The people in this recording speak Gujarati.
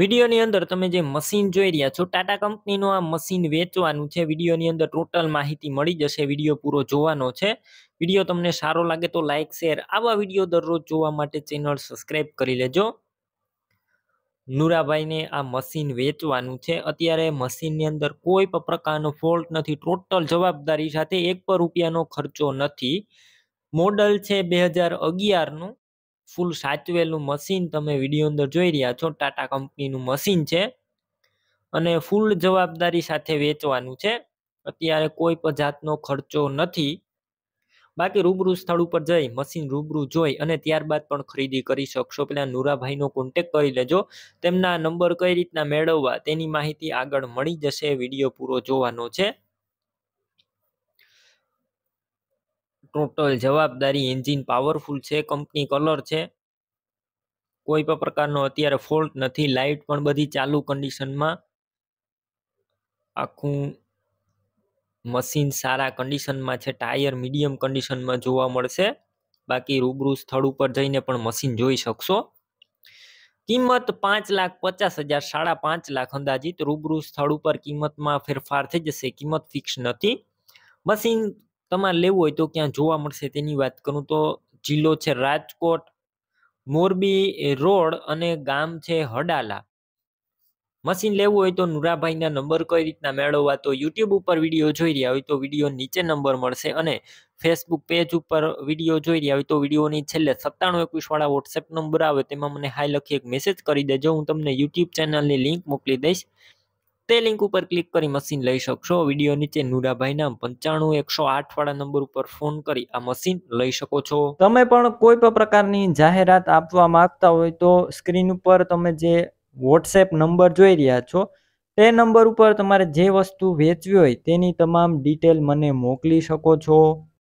વિડીયોની અંદર તમે જે મશીન જોઈ રહ્યા છો ટાટા કંપનીનું આ મશીન વેચવાનું છે. વિડીયોની અંદર ટોટલ માહિતી મળી જશે, વીડિયો પૂરો જોવાનો છે. વીડિયો તમને સારો લાગે તો લાઇક શેર આવા વીડિયો દરરોજ જોવા માટે ચેનલ સબસ્ક્રાઈબ કરી લેજો. નુરાભાઈને આ મશીન વેચવાનું છે. અત્યારે મશીનની અંદર કોઈ પણ પ્રકારનો ફોલ્ટ નથી. ટોટલ જવાબદારી સાથે એક પણ રૂપિયાનો ખર્ચો નથી. મોડલ છે બે હજાર અગિયારનું. ફૂલ સાચવેલું મશીન તમે વીડિયો અંદર જોઈ રહ્યા છો. ટાટા કંપનીનું મશીન છે અને ફૂલ જવાબદારી સાથે વેચવાનું છે. અત્યારે કોઈ પણ જાતનો ખર્ચો નથી. બાકી રૂબરૂ સ્થળ ઉપર જઈ, મશીન રૂબરૂ જોઈ અને ત્યારબાદ પણ ખરીદી કરી શકશો. પેલા નુરાભાઈનો કોન્ટેક કરી લેજો. તેમના નંબર કઈ રીતના મેળવવા તેની માહિતી આગળ મળી જશે. વીડિયો પૂરો જોવાનો છે. ટોટલ જવાબદારી એન્જિન પાવરફુલ છે કંપની કલર છે. કોઈ પણ પ્રકારનો અત્યારે ફોલ્ટ નથી લાઇટ પણ બધી ચાલુ કન્ડિશનમાં આખું મશીન સારા કન્ડિશનમાં છે ટાયર મીડિયમ કન્ડિશનમાં જોવા મળશે. બાકી રૂબરૂ સ્થળ ઉપર જઈને પણ મશીન જોઈ શકશો. કિંમત પાંચ લાખ પચાસ હજાર, સાડા પાંચ લાખ અંદાજિત. રૂબરૂ સ્થળ ઉપર કિંમતમાં ફેરફાર થઈ જશે, કિંમત ફિક્સ નથી. મશીન તમારે લેવું હોય તો ક્યાં જોવા મળશે તેની વાત કરું તો જિલ્લો છે રાજકોટ, મોરબી રોડ અને ગામ છે હડાલા. મશીન લેવું હોય તો નુરાભાઈના નંબર કઈ રીતના મેળવવા તો યુટ્યુબ ઉપર વીડિયો જોઈ રહ્યા હોય તો વીડિયો નીચે નંબર મળશે અને ફેસબુક પેજ ઉપર વીડિયો જોઈ રહ્યા હોય તો વિડીયોની છેલ્લે સત્તાણું એકવીસ વાળા વોટ્સએપ નંબર આવે તેમાં મને હાઈ લખી એક મેસેજ કરી દેજો. હું તમને યુટ્યુબ ચેનલની લિંક મોકલી દઈશ. તે લિંક ઉપર ક્લિક કરી મશીન લઈ શકશો. વીડિયો નીચે નુરાભાઈના પંચાણું એકસો આઠ વાળા નંબર ઉપર ફોન કરી આ મશીન લઈ શકો છો. તમે પણ કોઈ પણ પ્રકારની જાહેરાત આપવા માંગતા હોય તો સ્ક્રીન ઉપર તમે જે વોટ્સએપ નંબર જોઈ રહ્યા છો, તે નંબર ઉપર તમારે જે વસ્તુ વેચવી હોય તેની તમામ ડિટેલ મને મોકલી શકો છો.